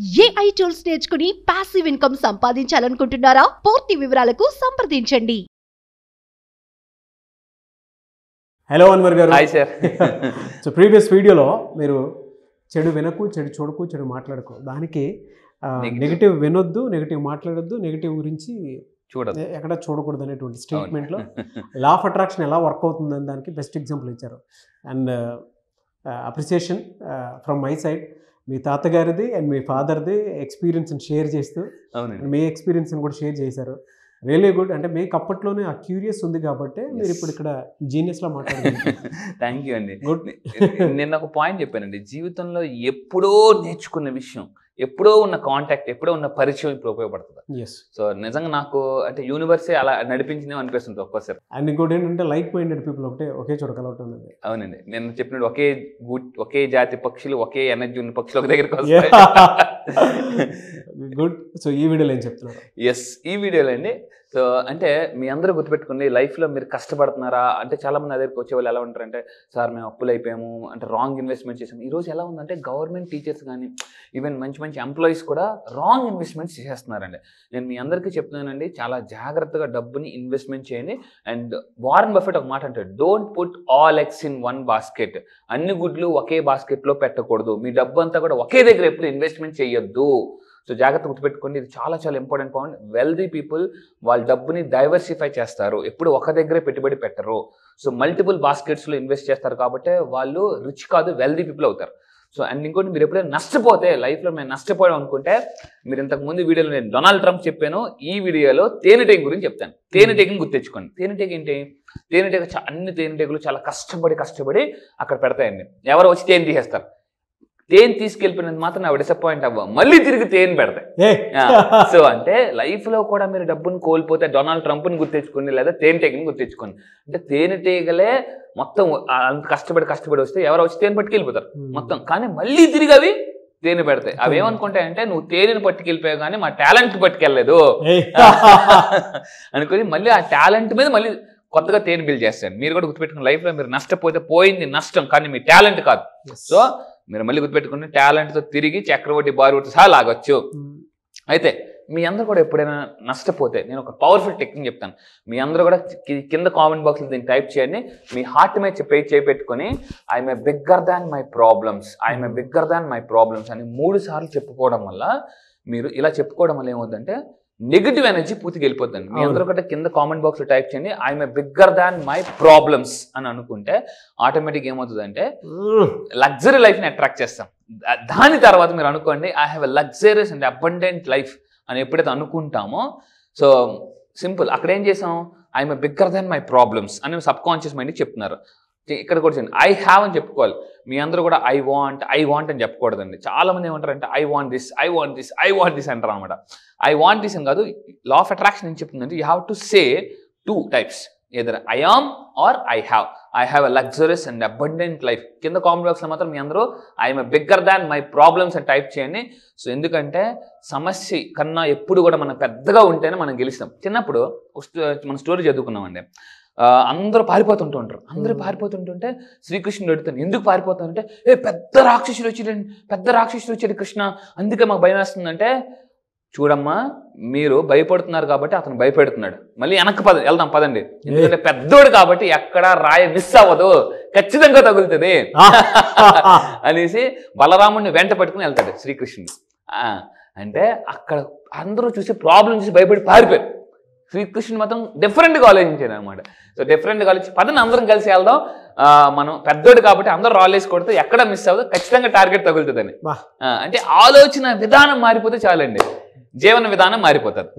AI tools నేర్చుకుని passive income సంపాదించాలనుకుంటున్నారా? పూర్తి వివరాలకు సంప్రదించండి. హలో అన్వర్ గారు. హాయ్ సార్ సో ప్రీవియస్ వీడియోలో మీరు చెడు వినకు చెడు చూడకు చెడు మాట్లాడకు దానికి. నెగిటివ్ వినొద్దు నెగిటివ్ మాట్లాడొద్దు నెగిటివ్ గురించి చూడదు ఎక్కడ చూడకూడదు అనేటువంటి స్టేట్మెంట్లో లా ఆఫ్ అట్రాక్షన్ ఎలా వర్క్ అవుతుందని దానికి బెస్ట్ ఎగ్జాంపుల్ ఇచ్చారు. And appreciation from my side మీ తాతగారిది అండ్ మీ ఫాదర్ది ఎక్స్పీరియన్స్ని షేర్ చేస్తూ అవునండి. మీ ఎక్స్పీరియన్స్ని కూడా షేర్ చేశారు. Really good. అంటే మీకు అప్పట్లోనే ఆ క్యూరియస్ ఉంది కాబట్టి మీరు. ఇప్పుడు ఇక్కడ జీనియస్లో మాట్లాడుతున్నారు. థ్యాంక్ యూ అండి. గుడ్. నిన్న ఒక పాయింట్ చెప్పానండి. జీవితంలో ఎప్పుడో నేర్చుకున్న విషయం ఎప్పుడో ఉన్న కాంటాక్ట్ ఎప్పుడో ఉన్న పరిచయం ఇప్పుడు ఉపయోగపడుతుంది. సో నిజంగా నాకు అంటే యూనివర్సే అలా నడిపించింది అనిపిస్తుంది ఒక్కోసారి. అండ్ ఇంకోటి ఏంటంటే లైక్ మైండెడ్ పీపుల్ ఒకటే ఒకే చోట కలవటం అనేది. అవునండి. నేను చెప్పినట్టు ఒకే ఒకే జాతి పక్షులు ఒకే ఎనర్జీ ఉన్న పక్షులు ఒక దగ్గరికి వస్తాయి. గుడ్ సో ఈ వీడియోలో ఏం చెప్తున్నారు? ఎస్ ఈ వీడియోలో అండి సో అంటే మీ అందరూ గుర్తుపెట్టుకుని లైఫ్లో మీరు కష్టపడుతున్నారా? అంటే చాలా మంది దగ్గరికి వచ్చే వాళ్ళు ఎలా ఉంటారంటే సార్ మేము అప్పులు అయిపోయాము. అంటే రాంగ్ ఇన్వెస్ట్మెంట్ చేసాము ఈరోజు ఎలా ఉందంటే గవర్నమెంట్ టీచర్స్ కానీ ఈవెన్ మంచి మంచి ఎంప్లాయీస్ కూడా రాంగ్ ఇన్వెస్ట్మెంట్స్ చేసేస్తున్నారండి. నేను మీ అందరికీ చెప్తున్నానండి చాలా జాగ్రత్తగా డబ్బుని ఇన్వెస్ట్మెంట్ చేయండి. అండ్ వారన్ బఫెట్ ఒక మాట అంటే don't put all eggs in one basket అన్ని గుడ్లు ఒకే బాస్కెట్లో పెట్టకూడదు. మీ డబ్బు అంతా కూడా ఒకే దగ్గర ఎప్పుడు ఇన్వెస్ట్మెంట్ చేయొద్దు. సో జాగ్రత్త గుర్తుపెట్టుకోండి. ఇది చాలా చాలా ఇంపార్టెంట్ పాయింట్. వెల్దీ పీపుల్ వాళ్ళ డబ్బుని డైవర్సిఫై చేస్తారు. ఎప్పుడు ఒక దగ్గరే పెట్టుబడి పెట్టరు. సో మల్టిపుల్ బాస్కెట్స్లో ఇన్వెస్ట్ చేస్తారు కాబట్టి వాళ్ళు రిచ్ కాదు వెల్దీ పీపుల్ అవుతారు. సో అండ్ ఇంకోటి మీరు ఎప్పుడైనా నష్టపోతే లైఫ్లో మేము నష్టపోయాం అనుకుంటే మీరు ఇంతకు ముందు వీడియోలో నేను డొనాల్డ్ ట్రంప్ చెప్పాను. ఈ వీడియోలో తేనెటీగ గురించి చెప్తాను. తేనెటీగని గుర్తించుకోండి. తేనెటీగ ఏంటి? తేనెటీగ అన్ని తేనెటీగలు చాలా కష్టపడి కష్టపడి అక్కడ పెడతాయండి. ఎవరు వచ్చి తేనె తీసేస్తారు? తేనె తీసుకెళ్ళిపోయినందుకు మాత్రం అవి డిసప్పాయింట్ అవ్వ. మళ్ళీ తిరిగి తేనె పెడతాయి సో అంటే లైఫ్లో కూడా మీరు డబ్బును కోల్పోతే డొనాల్డ్ ట్రంప్ని గుర్తించుకోండి లేదా తేనెటీగని గుర్తించుకోండి. అంటే తేనెటీగలే మొత్తం అంత కష్టపడి కష్టపడి వస్తే ఎవరు వచ్చి తేనె పట్టుకెళ్ళిపోతారు. మొత్తం. కానీ మళ్ళీ తిరిగి అవి తేనె పెడతాయి. అవి ఏమనుకుంటాయంటే నువ్వు తేనెని పట్టుకెళ్ళిపోయావు కానీ మా టాలెంట్ పట్టుకెళ్ళలేదు. అనుకుని మళ్ళీ ఆ టాలెంట్ మీద మళ్ళీ కొత్తగా తేనె బిల్ చేస్తాను. మీరు కూడా గుర్తుపెట్టుకుని లైఫ్లో మీరు నష్టపోతే పోయింది నష్టం కానీ మీ టాలెంట్ కాదు. సో మీరు మళ్ళీ గుర్తుపెట్టుకుని టాలెంట్తో తిరిగి చక్రవడ్డీ బారువడ్డీ సహా లాగొచ్చు. అయితే మీ అందరూ కూడా ఎప్పుడైనా నష్టపోతే నేను ఒక పవర్ఫుల్ టెక్నిక్ చెప్తాను. మీ అందరూ కూడా కింద కామెంట్ బాక్స్లో దీన్ని టైప్ చేయండి. మీ హార్ట్ మీద చెప్పే చేపెట్టుకొని I'm a bigger than my problems I'm a bigger than my problems అని మూడు సార్లు చెప్పుకోవడం వల్ల మీరు ఇలా చెప్పుకోవడం వల్ల ఏమవుతుందంటే నెగిటివ్ ఎనర్జీ పూర్తిగా వెళ్ళిపోతుంది మీ. అందరూ కూడా కింద కామెంట్ బాక్స్లో టైప్ చేయండి. I'm bigger than my problems అని అనుకుంటే ఆటోమేటిక్ ఏమవుతుందంటే. లగ్జరీ లైఫ్ని అట్రాక్ట్ చేస్తాం. దాని తర్వాత మీరు అనుకోండి I have a luxuries and abundant life అని ఎప్పుడైతే అనుకుంటామో సో సింపుల్ అక్కడ ఏం చేసాం? I'm bigger than my problems అని సబ్ కాన్షియస్ మైండ్కి చెప్తున్నారు. ఇక్కడ కూడా చేయండి ఐ హ్యావ్ అని చెప్పుకోవాలి. మీ అందరూ కూడా ఐ వాంట్ ఐ వాంట్ అని చెప్పకూడదండి. చాలా మంది ఏమంటారు అంటే I want this I want this I want this అంటారు అనమాట ఐ వాంట్ దిస్ అని కాదు లా ఆఫ్ అట్రాక్షన్ ఏం చెప్తుందంటే you have to say two types either I am or I have I have a luxuries and abundant life కింద comment మాత్రం మీ అందరూ I'm bigger than my problems అని టైప్ చేయండి. సో ఎందుకంటే సమస్య కన్నా ఎప్పుడు కూడా మనం పెద్దగా ఉంటేనే మనం గెలుస్తాం. చిన్నప్పుడు మన స్టోరీ చదువుకున్నామండి. అందరూ పారిపోతుంటూ ఉంటారు. అందరూ. పారిపోతుంటుంటే శ్రీకృష్ణుడు అడుగుతాను ఎందుకు పారిపోతానంటే ఏ పెద్ద రాక్షసుడు వచ్చాడు పెద్ద రాక్షసుడు వచ్చాడు కృష్ణ అందుకే మాకు భయం వేస్తుందంటే చూడమ్మా మీరు భయపడుతున్నారు కాబట్టి అతను భయపెడుతున్నాడు. మళ్ళీ వెనక్కి పద వెళ్దాం పదండి. ఎందుకంటే పెద్దోడు కాబట్టి ఎక్కడ రాయ మిస్ అవ్వదు. ఖచ్చితంగా తగులుతుంది. అనేసి బలరాముడిని వెంట పట్టుకుని వెళ్తాడు శ్రీకృష్ణుడు. అంటే అక్కడ అందరూ చూసి ప్రాబ్లం చూసి భయపడి పారిపోయారు. శ్రీకృష్ణుడు మాత్రం డిఫరెంట్గా ఆలోచించాడు అనమాట సో డిఫరెంట్గా ఆలోచించి పదని అందరం కలిసి వెళ్దాం. మనం పెద్దోడు కాబట్టి అందరూ రాలేసి కొడితే ఎక్కడ మిస్ అవ్వదు ఖచ్చితంగా టార్గెట్ తగులుతుందని అంటే ఆలోచన విధానం మారిపోతే చాలండి. జీవన విధానం మారిపోతుంది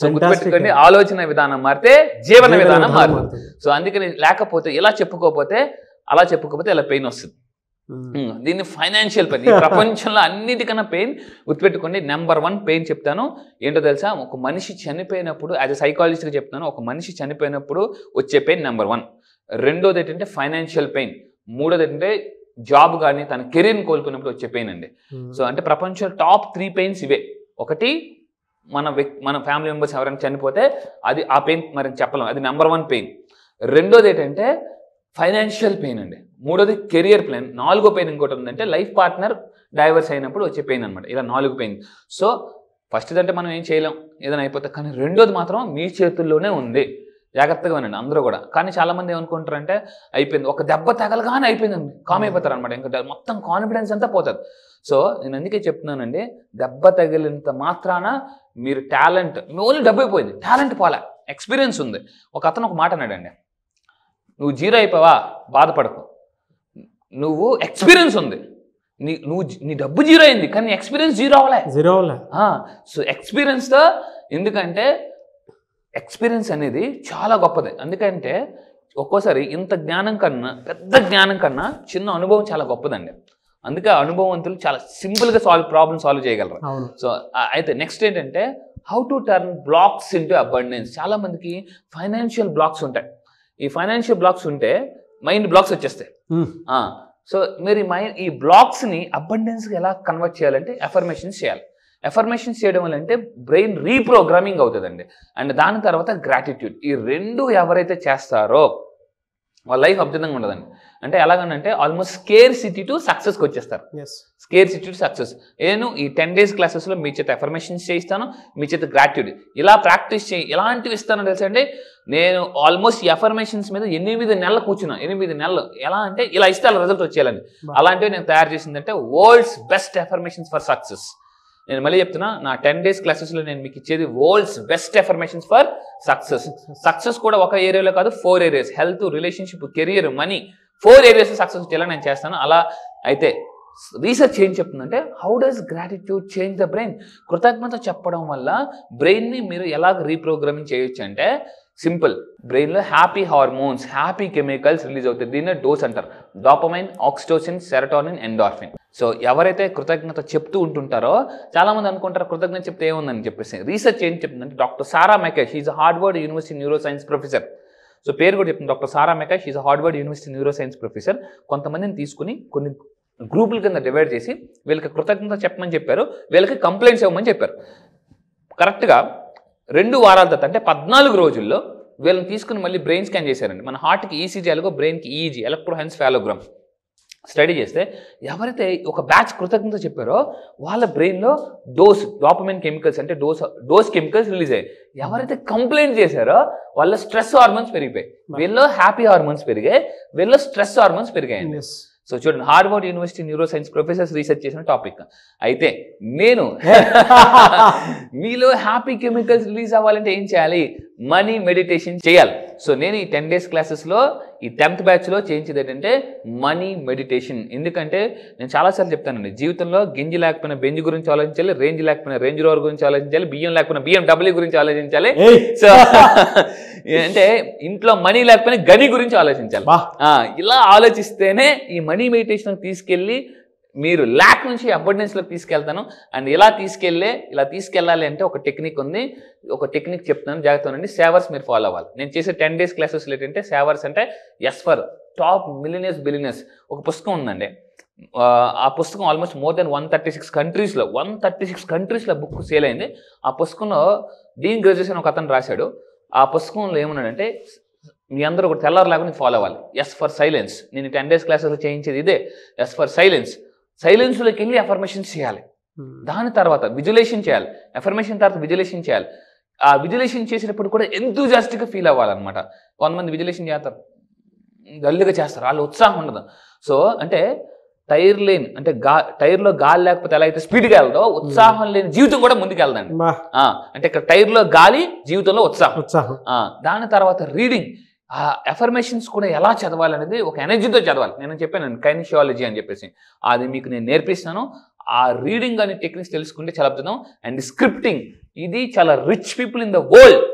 సో. గుర్తుపెట్టుకోండి ఆలోచన విధానం మారితే జీవన విధానం మారుతుంది మారుతుంది. సో అందుకని లేకపోతే ఇలా చెప్పుకోకపోతే అలా చెప్పుకోకపోతే ఇలా పెయిన్ వస్తుంది. దీన్ని ఫైనాన్షియల్ పెయిన్ ఈ ప్రపంచంలో అన్నిటికన్నా పెయిన్ గుర్తుపెట్టుకోండి. నెంబర్ వన్ పెయిన్ చెప్తాను. ఏంటో తెలుసా? ఒక మనిషి చనిపోయినప్పుడు యాజ్ అ సైకాలజిస్ట్గా చెప్తాను ఒక మనిషి చనిపోయినప్పుడు వచ్చే పెయిన్ నెంబర్ వన్ రెండోది ఏంటంటే ఫైనాన్షియల్ పెయిన్ మూడోది ఏంటంటే జాబ్ కానీ తన కెరీర్ని కోల్పోయినప్పుడు వచ్చే పెయిన్ అండి. సో అంటే ప్రపంచంలో టాప్ త్రీ పెయిన్స్ ఇవే. ఒకటి మన మన ఫ్యామిలీ మెంబర్స్ ఎవరైనా చనిపోతే అది ఆ పెయిన్ మరి చెప్పలేం. అది నెంబర్ వన్ పెయిన్ రెండోది ఏంటంటే ఫైనాన్షియల్ పెయిన్ అండి. మూడోది కెరియర్ ప్లాన్ నాలుగో పెయిన్ ఇంకోటి ఉందంటే లైఫ్ పార్ట్నర్ డైవర్స్ అయినప్పుడు వచ్చే పెయిన్ అనమాట ఇలా నాలుగు పెయిన్ సో ఫస్ట్ అంటే మనం ఏం చేయలేం. ఏదైనా అయిపోతే కానీ రెండోది మాత్రం మీ చేతుల్లోనే ఉంది. జాగ్రత్తగా వినండి అందరూ కూడా. కానీ చాలామంది ఏమనుకుంటారంటే అయిపోయింది. ఒక దెబ్బ తగలగానే అయిపోయింది. కామ్ అయిపోతారు అనమాట ఇంకా మొత్తం కాన్ఫిడెన్స్ అంతా పోతుంది. సో నేను అందుకే చెప్తున్నానండి దెబ్బ తగిలినంత మాత్రాన మీరు టాలెంట్ ఓన్లీ డబ్బు అయిపోయింది. టాలెంట్ పోలే. ఎక్స్పీరియన్స్ ఉంది. ఒక అతను ఒక మాట అన్నాడండి. నువ్వు జీరో అయిపోవా బాధపడకు. నువ్వు ఎక్స్పీరియన్స్ ఉంది. నీ నువ్వు నీ డబ్బు జీరో అయింది కానీ ఎక్స్పీరియన్స్ జీరో అవ్వలే. జీరో సో ఎక్స్పీరియన్స్తో ఎందుకంటే ఎక్స్పీరియన్స్ అనేది చాలా గొప్పది. ఎందుకంటే ఒక్కోసారి ఇంత జ్ఞానం కన్నా పెద్ద జ్ఞానం కన్నా చిన్న అనుభవం చాలా గొప్పదండి. అందుకే ఆ అనుభవవంతులు చాలా సింపుల్గా సాల్వ్ ప్రాబ్లమ్ సాల్వ్ చేయగలరు. సో అయితే నెక్స్ట్ ఏంటంటే how to turn blocks into abundance చాలా మందికి ఫైనాన్షియల్ బ్లాక్స్ ఉంటాయి. ఈ ఫైనాన్షియల్ బ్లాక్స్ ఉంటే మైండ్ బ్లాక్స్ వచ్చేస్తాయి. Hmm. సో మీరు ఈ మైండ్ ఈ బ్లాక్స్ని అబండెన్స్గా ఎలా కన్వర్ట్ చేయాలంటే ఎఫర్మేషన్స్ చేయాలి. ఎఫర్మేషన్స్ చేయడం వల్ల అంటే బ్రెయిన్ రీప్రోగ్రామింగ్ అవుతుందండి. అండ్ దాని తర్వాత గ్రాటిట్యూడ్ ఈ రెండు ఎవరైతే చేస్తారో వాళ్ళ లైఫ్ అద్భుతంగా ఉండదండి. అంటే ఎలాగనంటే ఆల్మోస్ట్ స్కేర్ సిటీ టు సక్సెస్కి వచ్చేస్తారు. స్కేర్ సిటీ సక్సెస్ నేను ఈ టెన్ డేస్ క్లాసెస్లో మీ చేత ఎఫర్మేషన్స్ చేయిస్తాను మీ చేత గ్రాట్యూడ్ ఇలా ప్రాక్టీస్ చేయి. ఇలాంటివి ఇస్తాను తెలుసా అండి? నేను ఆల్మోస్ట్ ఈ ఎఫర్మేషన్స్ మీద ఎనిమిది నెలలు కూర్చున్నా. ఎనిమిది నెలలు. ఎలా అంటే ఇలా ఇస్తే రిజల్ట్ వచ్చేయాలని. అలాంటివి నేను తయారు చేసిందంటే world's best affirmations for success నేను మళ్ళీ చెప్తున్నా నా టెన్ డేస్ క్లాసెస్లో నేను మీకు ఇచ్చేది world's best affirmations for success success కూడా ఒక ఏరియాలో కాదు four areas health relationship career money four areas success ఎలా నేను చేస్తాను. అలా అయితే రీసెర్చ్ ఏం చెప్తుందంటే how does gratitude change the brain కృతజ్ఞత చెప్పడం వల్ల బ్రెయిన్ని మీరు ఎలా రీప్రోగ్రామింగ్ చేయొచ్చు అంటే సింపుల్ బ్రెయిన్లో happy hormones happy chemicals release అవుతాయి. దీన్నే డోస్ అంటారు. Dopamine oxytocin serotonin endorphin so ఎవరైతే కృతజ్ఞత చెప్తూ ఉంటుంటారో చాలా మంది అనుకుంటారు కృతజ్ఞత చెప్తే ఏముందని చెప్పేసి. రీసెర్చ్ ఏం చెప్తుందంటే doctor Sarah మెకేష్ is Harvard university neuroscience professor so పేరు కూడా చెప్తుంది. Doctor Sarah mecha is Harvard university neuroscience professor కొంతమందిని తీసుకుని కొన్ని గ్రూపుల కింద డివైడ్ చేసి వీళ్ళకి కృతజ్ఞత చెప్పమని చెప్పారు. వీళ్ళకి కంప్లైంట్స్ ఇవ్వమని చెప్పారు. కరెక్ట్గా రెండు వారాల తర్వాత అంటే పద్నాలుగు రోజుల్లో వీళ్ళని తీసుకుని మళ్ళీ బ్రెయిన్ స్కాన్ చేశారండి. మన హార్ట్కి ఈసీజీ అలాగో బ్రెయిన్కి ఈజీ ఎలక్ట్రోహెన్స్ ఫాలోగ్రామ్ స్టడీ చేస్తే ఎవరైతే ఒక బ్యాచ్ కృతజ్ఞత చెప్పారో వాళ్ళ బ్రెయిన్లో డోస్ డాపమైన్ కెమికల్స్ అంటే డోస్ డోస్ కెమికల్స్ రిలీజ్ అయ్యాయి. ఎవరైతే కంప్లైంట్ చేశారో వాళ్ళ స్ట్రెస్ హార్మోన్స్ పెరిగిపోయాయి. వీళ్ళలో హ్యాపీ హార్మోన్స్ పెరిగాయి. వీళ్ళలో స్ట్రెస్ హార్మోన్స్ పెరిగాయండి. సో చూడండి Harvard university neuroscience professors research చేసిన టాపిక్ అయితే నేను మీలో హ్యాపీ కెమికల్స్ రిలీజ్ అవ్వాలంటే ఏం చేయాలి? మనీ మెడిటేషన్ చేయాలి. సో నేను ఈ టెన్ డేస్ క్లాసెస్లో ఈ టెన్త్ బ్యాచ్లో చేయించేది ఏంటంటే మనీ మెడిటేషన్ ఎందుకంటే నేను చాలాసార్లు చెప్తానండి జీవితంలో గింజి లేకపోయినా బెంజ్ గురించి ఆలోచించాలి రేంజ్ లేకపోయినా రేంజ్ రోవర్ గురించి ఆలోచించాలి బియ్యం లేకపోయినా బియ్యం డబ్ల్యూ గురించి ఆలోచించాలి. సో అంటే ఇంట్లో మనీ లేకపోయినా గని గురించి ఆలోచించాలి. ఇలా ఆలోచిస్తేనే ఈ మనీ మెడిటేషన్ తీసుకెళ్ళి మీరు ల్యాక్ నుంచి అబండెన్స్లోకి తీసుకెళ్తాను. అండ్ ఇలా తీసుకెళ్ళే ఇలా తీసుకెళ్ళాలి అంటే ఒక టెక్నిక్ ఉంది. ఒక టెక్నిక్ చెప్తాను జాగ్రత్త ఉండండి. సేవర్స్ మీరు ఫాలో అవ్వాలి. నేను చేసే టెన్ డేస్ క్లాసెస్లో ఏంటంటే సేవర్స్ అంటే S for top millionaires billionaires. ఒక పుస్తకం ఉందండి. ఆ, ఆ పుస్తకం almost more than one thirty six కంట్రీస్లో వన్ థర్టీ సిక్స్ కంట్రీస్లో బుక్ సేల్ అయింది. ఆ పుస్తకంలో డీన్ గ్రాడ్యుయేషన్ ఒక అతను రాశాడు. ఆ పుస్తకంలో ఏమన్నాడంటే మీ అందరూ ఒక తెల్లారు లేకుండా ఫాలో అవ్వాలి. ఎస్ ఫర్ సైలెన్స్ నేను టెన్ డేస్ క్లాసెస్లో చేయించేది ఇదే. ఎస్ ఫర్ సైలెన్స్ సైలెన్స్లోకి వెళ్ళి అఫర్మేషన్స్ చేయాలి. దాని తర్వాత విజులేషన్ చేయాలి. అఫర్మేషన్ తర్వాత విజులేషన్ చేయాలి. ఆ విజులేషన్ చేసినప్పుడు కూడా ఎంతూజాస్టిక్గా ఫీల్ అవ్వాలన్నమాట. కొంతమంది విజులేషన్ చేస్తారు. గల్లిగా చేస్తారు. వాళ్ళు ఉత్సాహం ఉండదు. సో అంటే టైర్ లేని అంటే గా టైర్లో గాలి లేకపోతే ఎలా అయితే స్పీడ్గా వెళ్దో ఉత్సాహం లేని జీవితం కూడా ముందుకు వెళ్దండి అంటే ఇక్కడ టైర్లో గాలి జీవితంలో ఉత్సాహం. ఉత్సాహం. దాని తర్వాత రీడింగ్. ఆ ఎఫర్మేషన్స్ కూడా ఎలా చదవాలనేది ఒక ఎనర్జీతో చదవాలి. నేను చెప్పాను కైనిషియాలజీ అని చెప్పేసి. అది మీకు నేను నేర్పిస్తాను. ఆ రీడింగ్ అనే టెక్నిక్స్ తెలుసుకుంటే చాలా అద్భుతం. అండ్ స్క్రిప్టింగ్ ఇది చాలా rich people in the world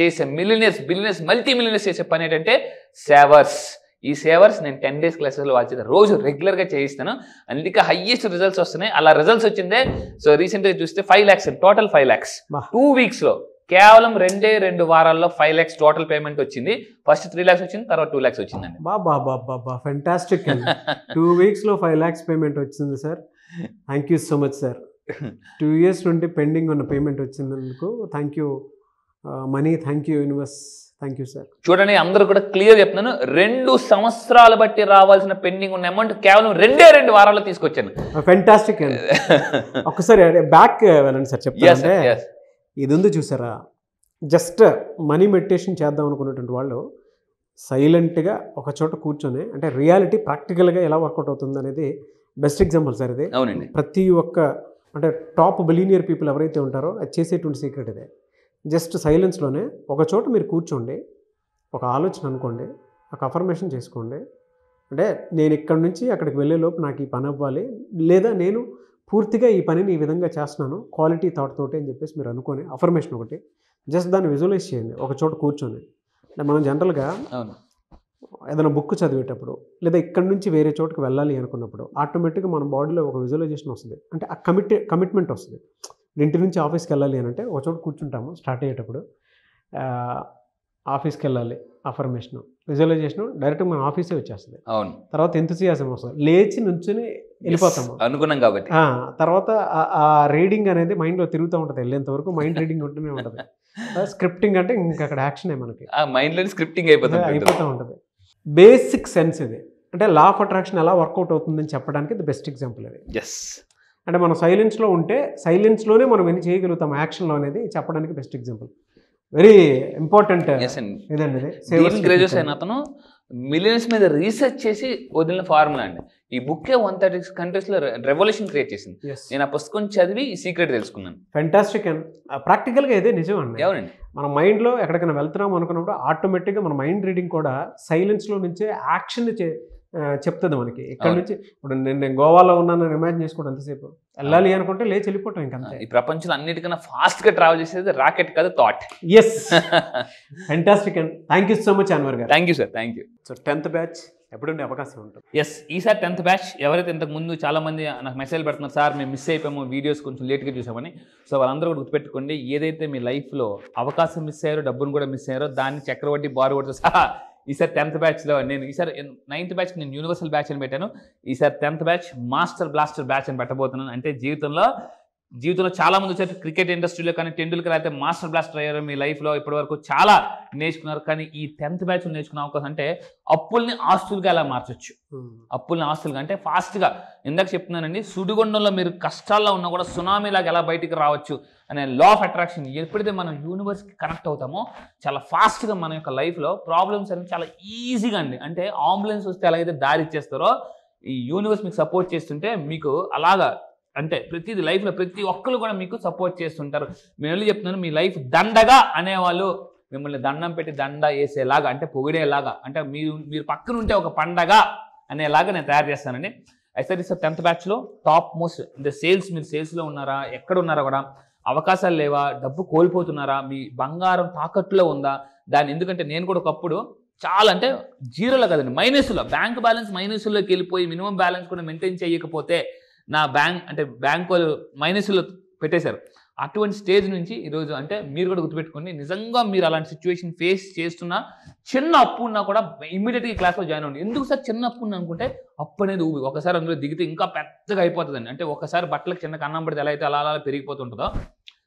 చేసే మిలినియర్స్ బిలినియర్స్ మల్టీ మిలినియర్స్ చేసే పని ఏంటంటే సేవర్స్ ఈ సేవర్స్ నేను టెన్ డేస్ క్లాసెస్లో వచ్చేది. రోజు రెగ్యులర్గా చేయిస్తాను. అందుకే హయ్యెస్ట్ రిజల్ట్స్ వస్తున్నాయి. అలా రిజల్ట్స్ వచ్చిందే సో రీసెంట్గా చూస్తే five lakhs total five lakhs. Two వీక్స్లో కేవలం రెండే రెండు వారాల్లో ఫైవ్ ల్యాక్స్ టోటల్ పేమెంట్ వచ్చింది. ఫస్ట్ త్రీ ల్యాక్స్ వచ్చింది తర్వాత టూ ల్యాక్స్ వచ్చిందండి. బా బా బా బా బా. ఫెంటాస్టిక్ టూ వీక్స్లో ఫైవ్ ల్యాక్స్ పేమెంట్ వచ్చింది sir. Thank you so much sir. Two years నుండి పెండింగ్ ఉన్న పేమెంట్ వచ్చినందుకు thank you money thank you universe thank you sir చూడండి అందరూ కూడా క్లియర్ చెప్తున్నాను. రెండు సంవత్సరాలు బట్టి రావాల్సిన పెండింగ్ ఉన్న అమౌంట్ కేవలం రెండే రెండు వారాల్లో తీసుకొచ్చాను. ఫెంటాస్టిక్ అండి ఒక్కసారి బ్యాక్ వెళ్ళండి సార్ ఎస్ ఇది ఉంది చూసారా? జస్ట్ మనీ మెడిటేషన్ చేద్దాం అనుకున్నటువంటి వాళ్ళు సైలెంట్గా ఒక చోట కూర్చొని అంటే రియాలిటీ ప్రాక్టికల్గా ఎలా వర్కౌట్ అవుతుంది అనేది బెస్ట్ ఎగ్జాంపుల్ సార్ ఇది. అవునండి. ప్రతి ఒక్క అంటే టాప్ బిలీనియర్ పీపుల్ ఎవరైతే ఉంటారో అది చేసేటువంటి సీక్రెట్ ఇదే. జస్ట్ సైలెన్స్లోనే ఒక చోట మీరు కూర్చోండి ఒక ఆలోచన అనుకోండి ఒక అఫర్మేషన్ చేసుకోండి. అంటే నేను ఇక్కడ నుంచి అక్కడికి వెళ్ళే లోపు నాకు ఈ పని అవ్వాలి లేదా నేను పూర్తిగా ఈ పనిని ఈ విధంగా చేస్తున్నాను క్వాలిటీ థాట్ తోటి అని చెప్పేసి మీరు అనుకొని అఫర్మేషన్ ఒకటి జస్ట్ దాన్ని విజువలైజ్ చేయండి ఒక చోట కూర్చొని. అంటే మనం జనరల్గా ఏదైనా బుక్ చదివేటప్పుడు లేదా ఇక్కడ నుంచి వేరే చోటుకి వెళ్ళాలి అనుకున్నప్పుడు ఆటోమేటిక్గా మన బాడీలో ఒక విజువలైజేషన్ వస్తుంది. అంటే ఆ కమిట్ కమిట్మెంట్ వస్తుంది. ఇంటి నుంచి ఆఫీస్కి వెళ్ళాలి అని అంటే ఒక చోట కూర్చుంటాము స్టార్ట్ అయ్యేటప్పుడు. ఆఫీస్కి వెళ్ళాలి అఫర్మేషన్ విజువలైజేషన్ డైరెక్ట్ మన ఆఫీసే వచ్చేస్తుంది. అవును. తర్వాత ఎంతసియాసం వస్తుంది లేచి నుంచుని వెళ్ళిపోతాము. అనుకున్నాం కాబట్టి. తర్వాత ఆ- రీడింగ్ అనేది మైండ్లో తిరుగుతూ ఉంటుంది వెళ్ళేంత వరకు మైండ్ రీడింగ్ ఉంటూనే ఉంటుంది. స్క్రిప్టింగ్ అంటే ఇంకా అక్కడ యాక్షనే మనకి. ఆ మైండ్లో స్క్రిప్టింగ్ అయిపోతుంది అయిపోతూ ఉంటుంది. బేసిక్ సెన్స్ ఇది. అంటే లా ఆఫ్ అట్రాక్షన్ ఎలా వర్కౌట్ అవుతుందని చెప్పడానికి ఇది బెస్ట్ ఎగ్జాంపుల్ ఇది. ఎస్ అంటే మనం సైలెన్స్లో ఉంటే సైలెన్స్లోనే మనం ఎన్ని చేయగలుగుతాం? యాక్షన్లో అనేది చెప్పడానికి బెస్ట్ ఎగ్జాంపుల్ వెరీ ఇంపార్టెంట్ ఇదండి. అయిన అతను మిలియన్స్ మీద రీసెర్చ్ చేసి వదిలిన ఫార్ములా అండి. ఈ బుక్కే వన్ థర్టీ సిక్స్ కంట్రీస్లో రెవల్యూషన్ క్రియేట్ చేసింది. నేను ఆ పుస్తకం చదివి ఈ సీక్రెట్ తెలుసుకున్నాను. ఫెంటాస్టిక్ అండ్ ప్రాక్టికల్గా ఇదే నిజం అండి. ఎవరండి? మన మైండ్లో ఎక్కడికైనా వెళ్తున్నాం అనుకున్నప్పుడు ఆటోమేటిక్గా మన మైండ్ రీడింగ్ కూడా సైలెన్స్లో నుంచే యాక్షన్ చెప్తుంది మనకి. ఇక్కడ. నుంచి ఇప్పుడు నేను నేను గోవాలో ఉన్నానని ఇమాజిన్ చేసుకోవడం ఎంతసేపు? వెళ్ళాలి అనుకుంటే లేచి వెళ్ళిపోవటం ఇంకంతే ఈ ప్రపంచంలో అన్నిటికన్నా ఫాస్ట్గా ట్రావెల్ చేసేది రాకెట్ కాదు thought yes fantastic and thank you so much Anwar garu. Thank you sir thank you so tenth batch ఎప్పుడుండే అవకాశం ఉంటుంది? ఎస్ ఈసారి టెన్త్ బ్యాచ్ ఎవరైతే ఇంతకు ముందు చాలా మంది నాకు మెసేజ్ పెడుతున్నారు సార్ మేము మిస్ అయిపోయాము వీడియోస్ కొంచెం లేట్గా చూసామని. సో వాళ్ళందరూ కూడా గుర్తుపెట్టుకోండి ఏదైతే మీ లైఫ్లో అవకాశం మిస్ అయ్యారో డబ్బును కూడా మిస్ అయ్యారో దాన్ని చక్రవడ్డీ బారువడ్తో సహా! ఈసారి టెన్త్ బ్యాచ్లో నేను ఈసారి నైన్త్ బ్యాచ్ నేను యూనివర్సల్ బ్యాచ్ అని పెట్టాను. ఈసారి tenth batch master blaster batch అని పెట్టబోతున్నాను. అంటే జీవితంలో జీవితంలో చాలా మంది వచ్చారు. క్రికెట్ ఇండస్ట్రీలో కానీ టెండూల్కర్ అయితే మాస్టర్ బ్లాస్టర్ అయ్యారు మీ లైఫ్లో. ఇప్పటివరకు చాలా నేర్చుకున్నారు. కానీ ఈ టెన్త్ బ్యాచ్ నేర్చుకునే అవకాశం అంటే అప్పుల్ని ఆస్తులుగా ఎలా మార్చొచ్చు? అప్పుల్ని ఆస్తులుగా అంటే ఫాస్ట్గా. ఇందాక చెప్తున్నానండి సుడిగుండంలో మీరు కష్టాల్లో ఉన్నా కూడా సునామీలాగా ఎలా బయటికి రావచ్చు అనే లా ఆఫ్ అట్రాక్షన్ ఎప్పుడైతే మనం యూనివర్స్కి కనెక్ట్ అవుతామో చాలా ఫాస్ట్గా మన యొక్క లైఫ్లో ప్రాబ్లమ్స్ అనేవి చాలా ఈజీగా అండి. అంటే అంబులెన్స్ వస్తే ఎలాగైతే దారి ఇచ్చేస్తారో ఈ యూనివర్స్ మీకు సపోర్ట్ చేస్తుంటే మీకు అలాగా అంటే ప్రతిది లైఫ్లో ప్రతి ఒక్కరు కూడా మీకు సపోర్ట్ చేస్తుంటారు. మేము చెప్తున్నాను? మీ లైఫ్ దండగా అనేవాళ్ళు మిమ్మల్ని దండం పెట్టి దండ వేసేలాగా అంటే పొగిడేలాగా అంటే మీరు మీరు పక్కన ఉంటే ఒక పండగ అనేలాగా నేను తయారు చేస్తానండి. అయితే సార్ టెన్త్ బ్యాచ్లో టాప్ మోస్ట్ అంటే సేల్స్ మీరు సేల్స్లో ఉన్నారా? ఎక్కడ ఉన్నారా కూడా అవకాశాలు లేవా? డబ్బు కోల్పోతున్నారా? మీ బంగారం తాకట్టులో ఉందా? దాని ఎందుకంటే నేను కూడా ఒకప్పుడు చాలా అంటే జీరోలో కదండి మైనస్లో బ్యాంక్ బ్యాలెన్స్ మైనస్లోకి వెళ్ళిపోయి మినిమం బ్యాలెన్స్ కూడా మెయింటైన్ చేయకపోతే నా బ్యాంక్ అంటే బ్యాంక్ వాళ్ళు మైనస్లో పెట్టేశారు. అటువంటి స్టేజ్ నుంచి ఈరోజు అంటే మీరు కూడా గుర్తుపెట్టుకోండి నిజంగా మీరు అలాంటి సిచ్యువేషన్ ఫేస్ చేస్తున్నా చిన్న అప్పు ఉన్నా కూడా ఇమ్మీడియట్గా క్లాస్లో జాయిన్ అవ్వండి. ఎందుకు సార్ చిన్న అప్పు ఉన్నా అనుకుంటే అప్పు అనేది ఊపి ఒకసారి అందులో దిగితే ఇంకా పెద్దగా అయిపోతుందండి. అంటే ఒకసారి బట్టలకు చిన్న కన్నం పడితే ఎలా అయితే అలా అలా పెరిగిపోతుంటుందో.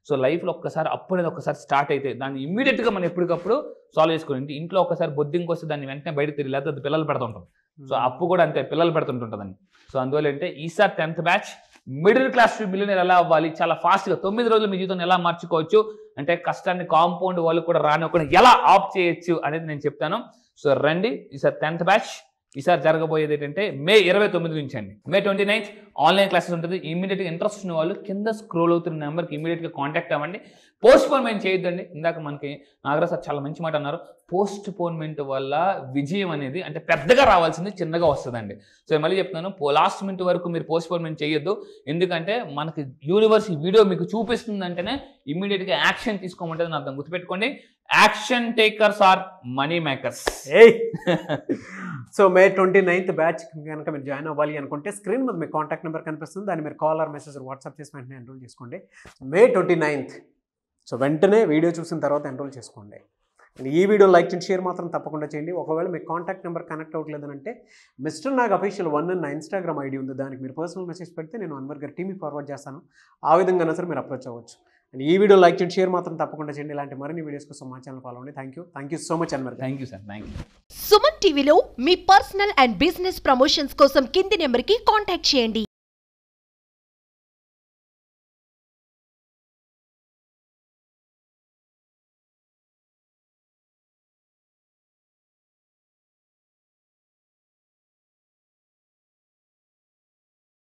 సో లైఫ్లో ఒక్కసారి అప్పు అనేది ఒకసారి స్టార్ట్ అయితే దాన్ని ఇమ్మీడియట్గా మనం ఎప్పటికప్పుడు సాల్వ్ చేసుకోండి ఇంట్లో ఒకసారి బొద్దింకొస్తే దాన్ని వెంటనే బయటకు తిరిగి లేకపోతే పిల్లలు పిల్లలు పెడుతుంటాం సో అప్పు కూడా అంతే పిల్లలు పెడుతుంటుంటుందండి. సో అందువల్ల అంటే ఈసారి tenth batch middle class to millionaire ఎలా అవ్వాలి చాలా ఫాస్ట్గా తొమ్మిది రోజులు మీ జీవితం ఎలా మార్చుకోవచ్చు అంటే కష్టాన్ని కాంపౌండ్ వాళ్ళు కూడా రానివ్వకుండా ఎలా ఆఫ్ చేయొచ్చు అనేది నేను చెప్తాను. సో రండి ఈసారి టెన్త్ బ్యాచ్ ఈసారి జరగబోయేది ఏంటంటే మే ఇరవై తొమ్మిది నుంచి అండి. May twenty ninth online classes ఉంటుంది. ఇమీడియట్గా ఇంట్రెస్ట్ ఉన్న వాళ్ళు కింద స్క్రోల్ అవుతున్న నెంబర్కి ఇమీడియట్గా కాంటాక్ట్ అవ్వండి. పోస్ట్ పోన్మెంట్ చేయొద్దండి. ఇందాక మనకి నాగరాజ్ సార్ చాలా మంచి మాట అన్నారు. పోస్ట్ పోన్మెంట్ వల్ల విజయం అనేది అంటే పెద్దగా రావాల్సింది చిన్నగా వస్తుందండి. సో మళ్ళీ చెప్తున్నాను లాస్ట్ మినిట్ వరకు మీరు పోస్ట్ పోన్మెంట్ చేయొద్దు. ఎందుకంటే మనకి యూనివర్స్ వీడియో మీకు చూపిస్తుందంటేనే ఇమీడియట్గా యాక్షన్ తీసుకోమంటే అర్థం గుర్తుపెట్టుకోండి. Action takers are money makers so May twenty ninth batch కనుక మీరు జాయిన్ అవ్వాలి అనుకుంటే స్క్రీన్ మీద మీ కాంటాక్ట్ నెంబర్ కనిపిస్తుంది. దాన్ని మీరు కాల్ ఆర్ మెసేజ్ వాట్సాప్ చేసి వెంటనే ఎన్రోల్ చేసుకోండి. మే ట్వంటీ నైన్త్ సో వెంటనే వీడియో చూసిన తర్వాత ఎన్రోల్ చేసుకోండి. అండ్ ఈ వీడియో లైక్ చేయండి షేర్ మాత్రం తప్పకుండా చేయండి. ఒకవేళ మీ కాంటాక్ట్ నెంబర్ కనెక్ట్ అవ్వట్లేదనంటే మిస్టర్ నాగ్ అఫీషియల్ వన్ నా ఇన్స్టాగ్రామ్ ఐడి ఉంది. దానికి మీరు పర్సనల్ మెసేజ్ పెడితే నేను అన్వర్ గారి టీమ్కి ఫార్వర్డ్ చేస్తాను. ఆ విధంగా సరే మీరు అప్రోచ్ అవ్వచ్చు. అండ్ ఈ వీడియో లైక్ చేయండి షేర్ మాత్రం తప్పకుండా చేయండి. ఇలాంటి మరిన్ని వీడియోస్ కోసం మా ఛానల్ ఫాలో అవ్వండి. Thank you thank you so much Anwar thank you sir thank you Suman టీవీలో మీ పర్సనల్ అండ్ బిజినెస్ ప్రమోషన్స్ కోసం కింది నెంబర్కి కాంటాక్ట్ చేయండి.